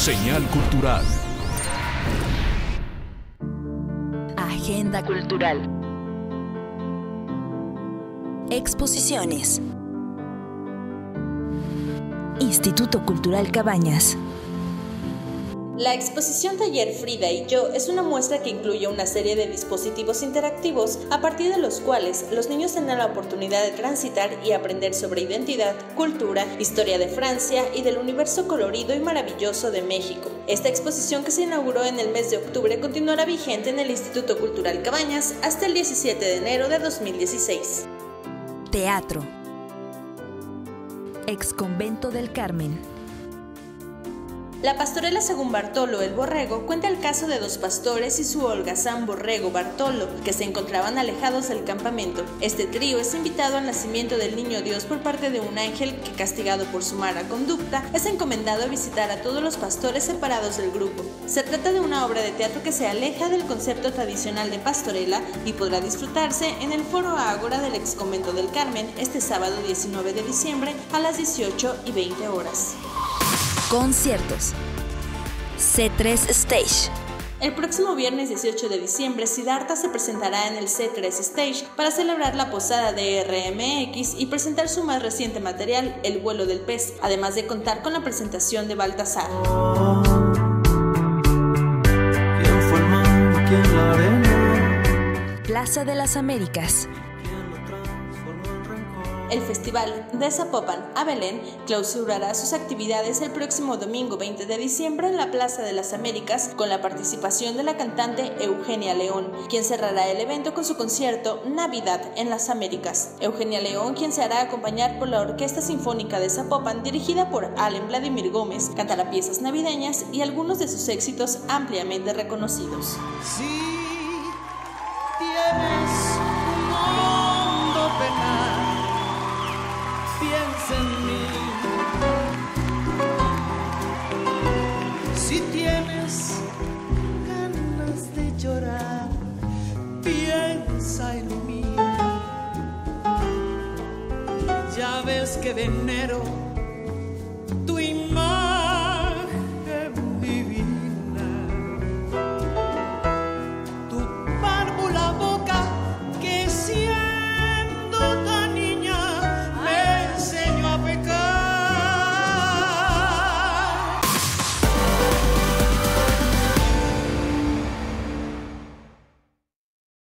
Señal cultural. Agenda cultural. Exposiciones. Instituto Cultural Cabañas. La exposición Taller Frida y yo es una muestra que incluye una serie de dispositivos interactivos a partir de los cuales los niños tendrán la oportunidad de transitar y aprender sobre identidad, cultura, historia de Francia y del universo colorido y maravilloso de México. Esta exposición que se inauguró en el mes de octubre continuará vigente en el Instituto Cultural Cabañas hasta el 17 de enero de 2016. Teatro. Ex Convento del Carmen. La pastorela según Bartolo el Borrego cuenta el caso de dos pastores y su holgazán borrego Bartolo, que se encontraban alejados del campamento. Este trío es invitado al nacimiento del niño Dios por parte de un ángel que, castigado por su mala conducta, es encomendado a visitar a todos los pastores separados del grupo. Se trata de una obra de teatro que se aleja del concepto tradicional de pastorela y podrá disfrutarse en el Foro Ágora del ex convento del Carmen este sábado 19 de diciembre a las 18 y 20 horas. Conciertos. C3 Stage. El próximo viernes 18 de diciembre, Siddhartha se presentará en el C3 Stage para celebrar la posada de RMX y presentar su más reciente material, El vuelo del pez, además de contar con la presentación de Baltasar. Plaza de las Américas. El Festival de Zapopan a Belén clausurará sus actividades el próximo domingo 20 de diciembre en la Plaza de las Américas con la participación de la cantante Eugenia León, quien cerrará el evento con su concierto Navidad en las Américas. Eugenia León, quien se hará acompañar por la Orquesta Sinfónica de Zapopan dirigida por Allen Vladimir Gómez, cantará piezas navideñas y algunos de sus éxitos ampliamente reconocidos. tienes llorar, piensa en mí. Ya ves que de enero